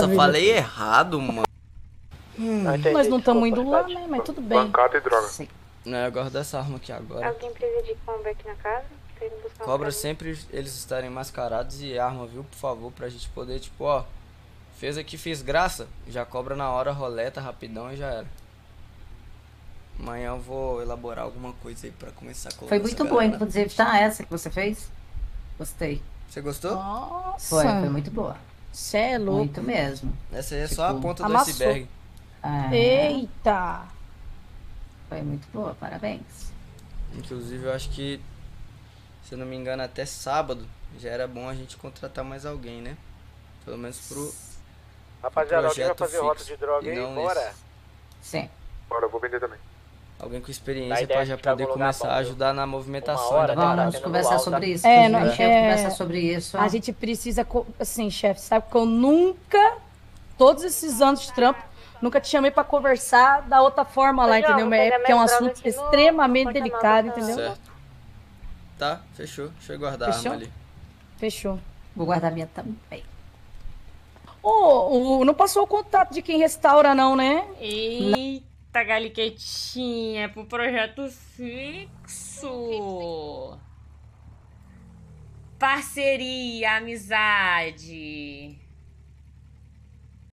Nossa, vida. falei errado, mano. Nós não estamos indo lá, né? Mas tudo bem. Bancada e droga. Sim. Não, eu gosto dessa arma aqui agora. Alguém precisa de combo aqui na casa? Cobra sempre eles estarem mascarados e arma, viu? Por favor, pra gente poder, tipo, ó. Fez aqui, fez graça. Já cobra na hora, roleta, rapidão e já era. Amanhã eu vou elaborar alguma coisa aí pra começar a colocar Foi muito boa, inclusive, tá? Essa que você fez? Gostei. Você gostou? Nossa. Foi, foi muito boa. Cê é louco. Muito mesmo. Essa aí é só a Tipo, ponta amassou. do iceberg. É, Eita. Foi muito boa, parabéns. Inclusive, eu acho que, se eu não me engano, até sábado já era bom a gente contratar mais alguém, né? Pelo menos pro. Rapaziada, alguém vai fazer rota de droga e aí? Bora. nesse. Sim. Bora, eu vou vender também. Alguém com experiência de já poder começar a ajudar na movimentação. Hora, né? Vamos conversar sobre da- isso. É, não- a gente é- conversa sobre isso. A gente precisa, assim, chefe, sabe que eu nunca, todos esses anos de trampo, nunca te chamei pra conversar da outra forma lá, entendeu? É porque é um assunto extremamente porta-malas delicado, entendeu? Certo. Tá, fechou. Deixa eu guardar Fechou? a arma ali. Fechou. Vou guardar a minha também. Ô, o- não passou o contato de quem restaura, não, né? Eita, galiquetinha, pro projeto fixo. Parceria, amizade.